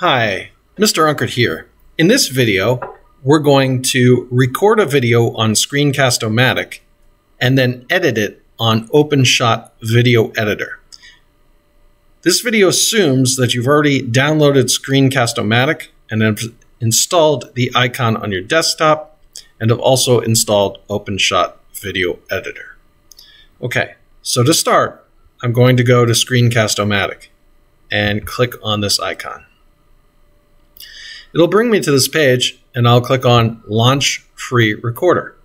Hi, Mr. Unkert here. In this video, we're going to record a video on Screencast-O-Matic and then edit it on OpenShot Video Editor. This video assumes that you've already downloaded Screencast-O-Matic and have installed the icon on your desktop and have also installed OpenShot Video Editor. Okay, so to start, I'm going to go to Screencast-O-Matic and click on this icon. It'll bring me to this page and I'll click on Launch Free Recorder.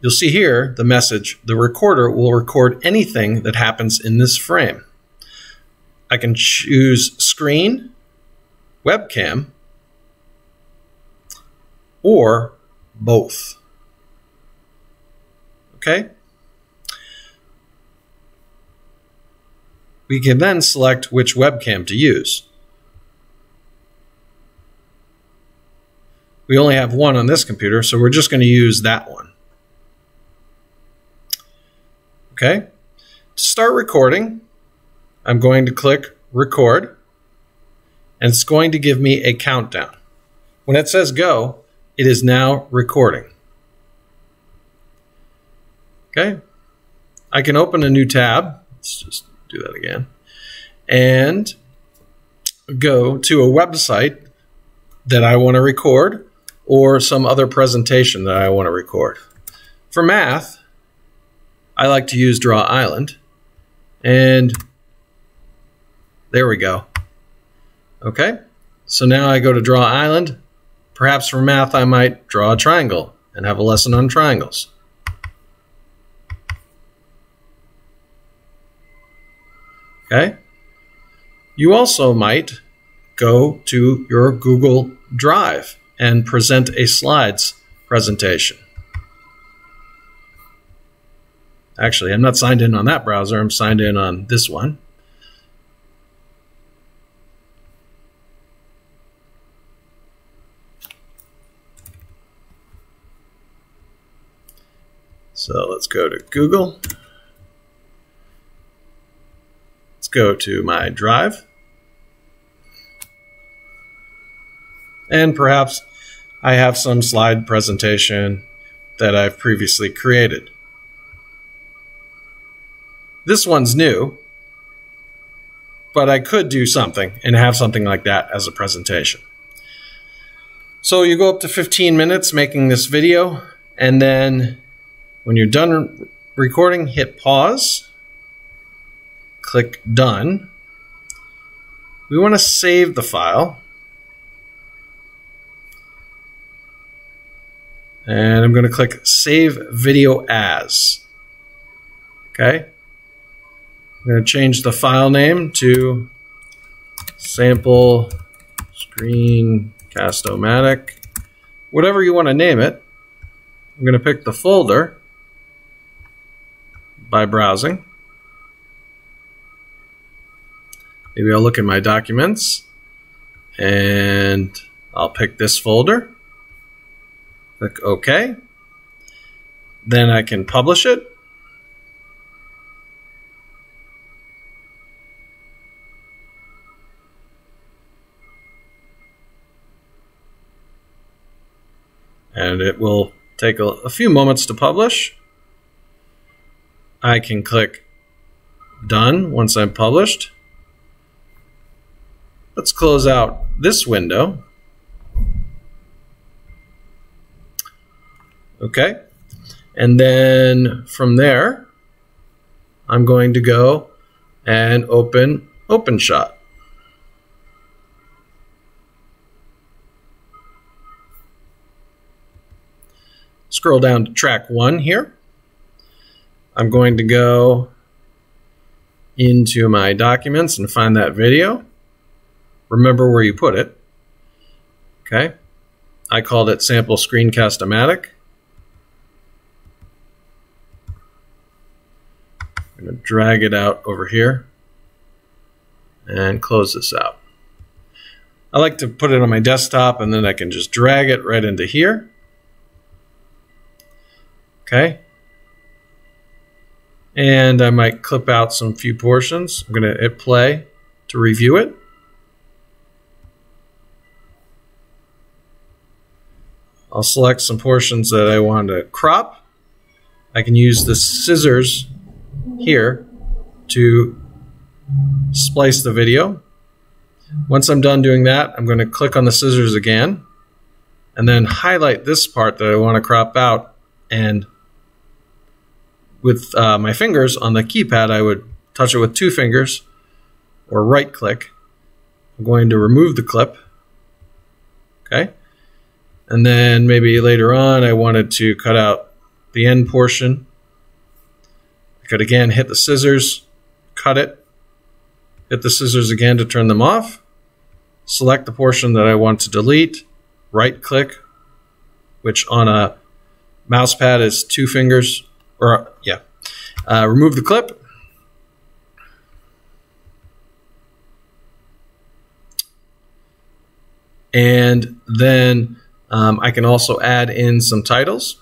You'll see here the message, the recorder will record anything that happens in this frame. I can choose screen, webcam, or both. Okay? We can then select which webcam to use. We only have one on this computer, so we're just going to use that one. Okay? To start recording, I'm going to click record, and it's going to give me a countdown. When it says go, it is now recording. Okay? I can open a new tab. Let's just do that again. And go to a website that I want to record or some other presentation that I want to record. For math, I like to use Draw Island. And there we go. Okay, so now I go to Draw Island. Perhaps for math, I might draw a triangle and have a lesson on triangles. Okay, you also might go to your Google Drive and present a slides presentation. Actually, I'm not signed in on that browser. I'm signed in on this one. So let's go to Google. Let's go to my drive. And perhaps I have some slide presentation that I've previously created. This one's new, but I could do something and have something like that as a presentation. So you go up to 15 minutes making this video, and then when you're done recording, hit pause, click done. We want to save the file. And I'm going to click Save Video As. Okay. I'm going to change the file name to Sample Screencast-O-Matic. Whatever you want to name it. I'm going to pick the folder by browsing. Maybe I'll look in my documents and I'll pick this folder. Click OK. Then I can publish it. And it will take a, a few moments to publish. I can click done once I'm published. Let's close out this window Okay. And then from there, I'm going to go and open OpenShot. Scroll down to track one here. I'm going to go into my documents and find that video. Remember where you put it. Okay. I called it Sample Screencast-O-Matic. I'm going to drag it out over here and close this out. I like to put it on my desktop and then I can just drag it right into here. Okay. And I might clip out some few portions. I'm going to hit play to review it. I'll select some portions that I want to crop. I can use the scissors here to splice the video. Once I'm done doing that, I'm going to click on the scissors again and then highlight this part that I want to crop out. And with uh, my fingers on the keypad, I would touch it with two fingers or right click. I'm going to remove the clip. Okay. And then maybe later on, I wanted to cut out the end portion. Could again hit the scissors, cut it, hit the scissors again to turn them off, select the portion that I want to delete, right click, which on a mouse pad is two fingers, or yeah, uh, remove the clip. And then um, I can also add in some titles.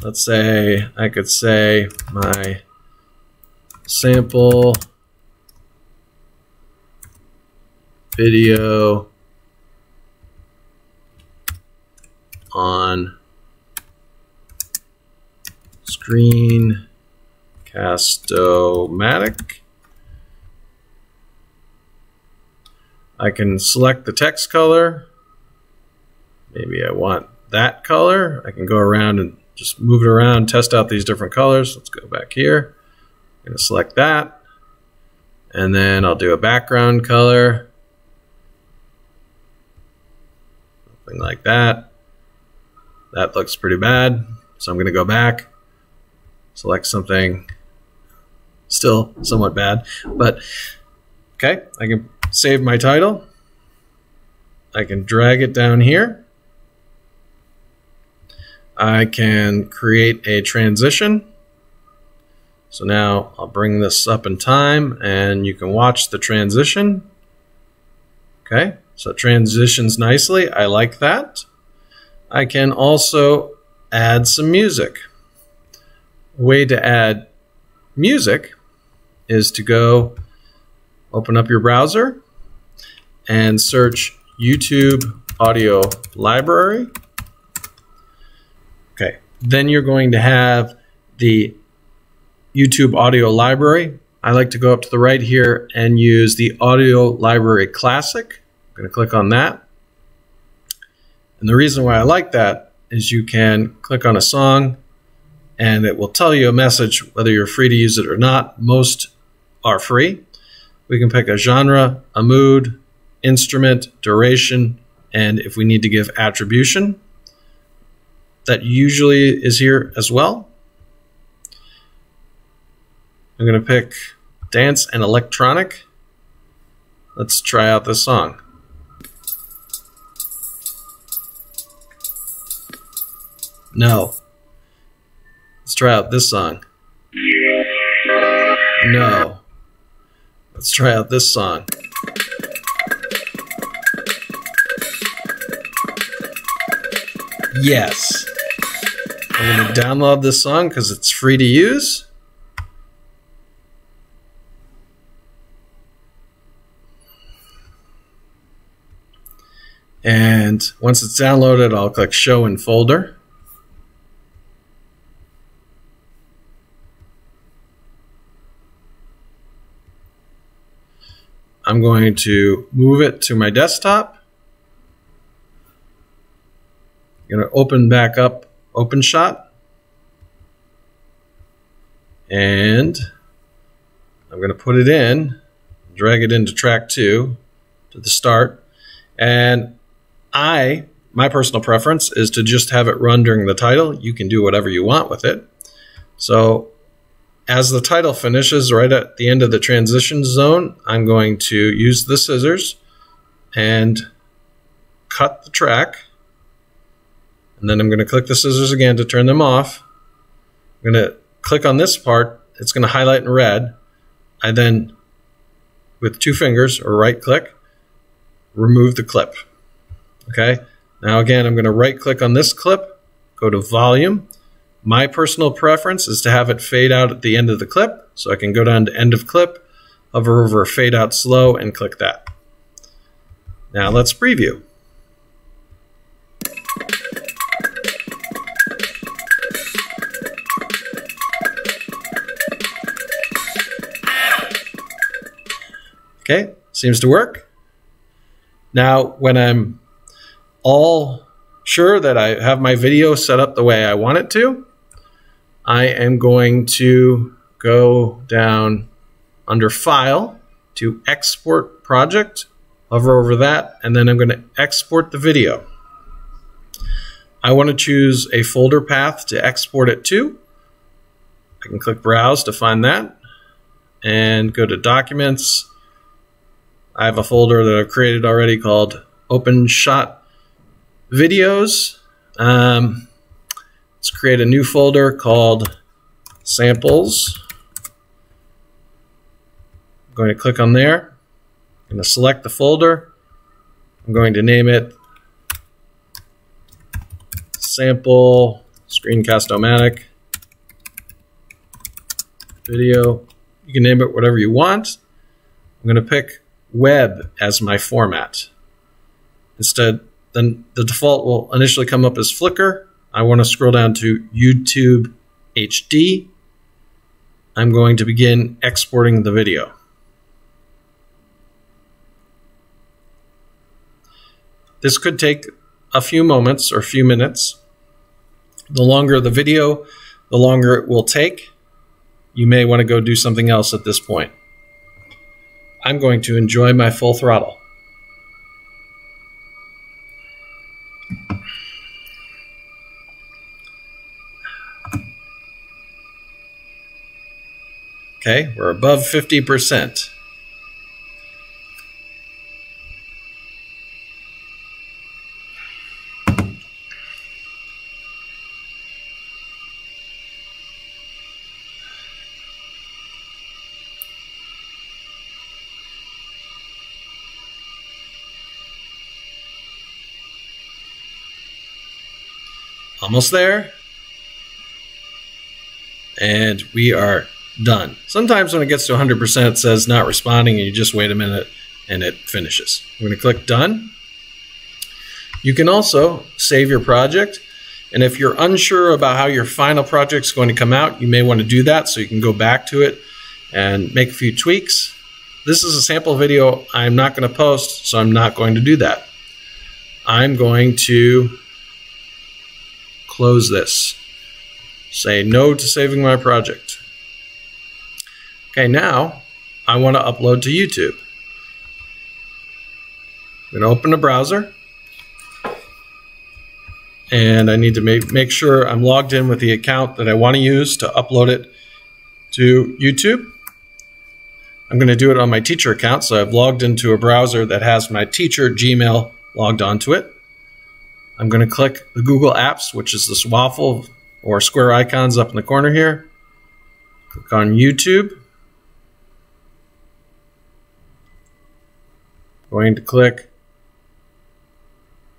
Let's say I could say my sample video on screen Castomatic. I can select the text color. Maybe I want that color. I can go around and just move it around, test out these different colors. Let's go back here. I'm to select that. And then I'll do a background color. Something like that. That looks pretty bad. So I'm to go back, select something still somewhat bad, but okay, I can save my title. I can drag it down here. I can create a transition. So now I'll bring this up in time and you can watch the transition. Okay, so it transitions nicely. I like that. I can also add some music. Way to add music is to go open up your browser and search YouTube audio library. Okay, then you're going to have the YouTube audio library. I like to go up to the right here and use the audio library classic. I'm going to click on that. And the reason why I like that is you can click on a song and it will tell you a message whether you're free to use it or not. Most are free. We can pick a genre, a mood, instrument, duration, and if we need to give attribution, that usually is here as well. I'm going to pick dance and electronic. Let's try out this song. No. Let's try out this song. No. Let's try out this song. Yes. I'm going to download this song because it's free to use. And once it's downloaded, I'll click Show in Folder. I'm going to move it to my desktop. I'm going to open back up OpenShot. And I'm going to put it in, drag it into track two to the start. And I, my personal preference is to just have it run during the title. You can do whatever you want with it. So as the title finishes right at the end of the transition zone, I'm going to use the scissors and cut the track. And then I'm going to click the scissors again to turn them off. I'm going to click on this part. It's going to highlight in red. I then, with two fingers or right click, remove the clip. Okay. Now again, I'm going to right click on this clip, go to volume, My personal preference is to have it fade out at the end of the clip. So I can go down to end of clip, hover over fade out slow and click that. Now let's preview. Okay, seems to work. Now, when I'm all sure that I have my video set up the way I want it to, I am going to go down under File to Export Project, hover over that, and then I'm going to export the video. I want to choose a folder path to export it to. I can click Browse to find that and go to Documents, I have a folder that I've created already called OpenShot Videos. Um, let's create a new folder called Samples. I'm going to click on there. I'm going to select the folder. I'm going to name it Sample Screencast-O-Matic Video. You can name it whatever you want. I'm going to pick web as my format. Instead, then the default will initially come up as Flickr. I want to scroll down to YouTube HD. I'm going to begin exporting the video. This could take a few moments or a few minutes. The longer the video, the longer it will take. You may want to go do something else at this point. I'm going to enjoy my full throttle. Okay, we're above 50%. Almost there. And we are done. Sometimes when it gets to 100%, it says not responding, and you just wait a minute and it finishes. I'm going to click Done. You can also save your project. And if you're unsure about how your final project is going to come out, you may want to do that so you can go back to it and make a few tweaks. This is a sample video I'm not going to post, so I'm not going to do that. I'm going to close this. Say no to saving my project. Okay, now I want to upload to YouTube. I'm going to open a browser. And I need to make, make sure I'm logged in with the account that I want to use to upload it to YouTube. I'm going to do it on my teacher account, so I've logged into a browser that has my teacher Gmail logged onto it. I'm going to click the Google Apps, which is this waffle or square icons up in the corner here. Click on YouTube. Going to click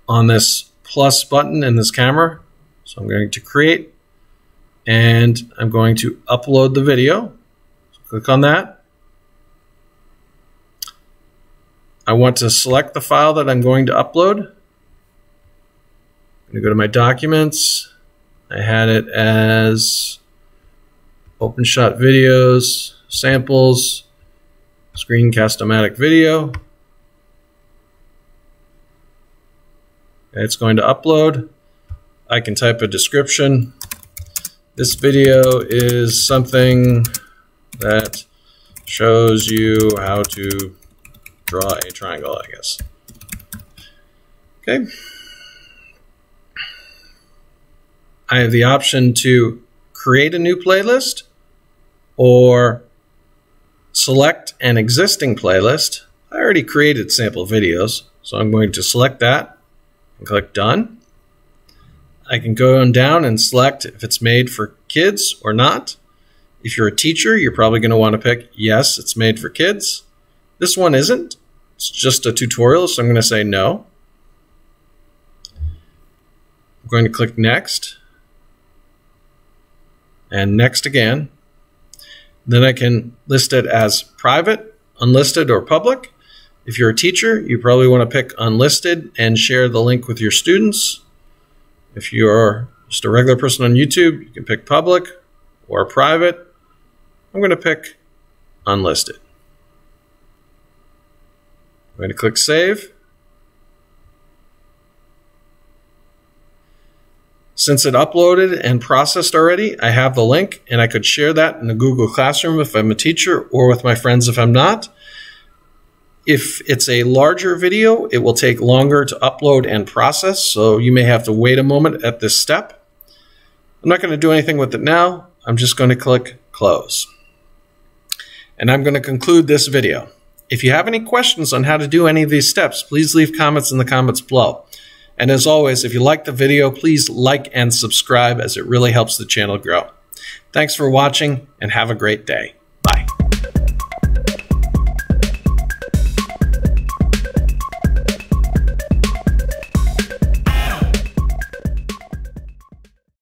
on this plus button in this camera. So I'm going to create and I'm going to upload the video. So click on that. I want to select the file that I'm going to upload. I'm going to go to my documents. I had it as OpenShot videos, samples, screencast-o-matic video. It's going to upload. I can type a description. This video is something that shows you how to draw a triangle, I guess. Okay. I have the option to create a new playlist or select an existing playlist. I already created sample videos, so I'm going to select that and click Done. I can go on down and select if it's made for kids or not. If you're a teacher, you're probably going to want to pick yes, it's made for kids. This one isn't. It's just a tutorial, so I'm going to say no. I'm going to click Next. And next again. Then I can list it as private, unlisted, or public. If you're a teacher, you probably want to pick unlisted and share the link with your students. If you're just a regular person on YouTube, you can pick public or private. I'm going to pick unlisted. I'm going to click save. Since it uploaded and processed already, I have the link and I could share that in the Google Classroom if I'm a teacher or with my friends if I'm not. If it's a larger video, it will take longer to upload and process, so you may have to wait a moment at this step. I'm not going to do anything with it now. I'm just going to click close. And I'm going to conclude this video. If you have any questions on how to do any of these steps, please leave comments in the comments below. And as always, if you like the video, please like and subscribe as it really helps the channel grow. Thanks for watching and have a great day. Bye.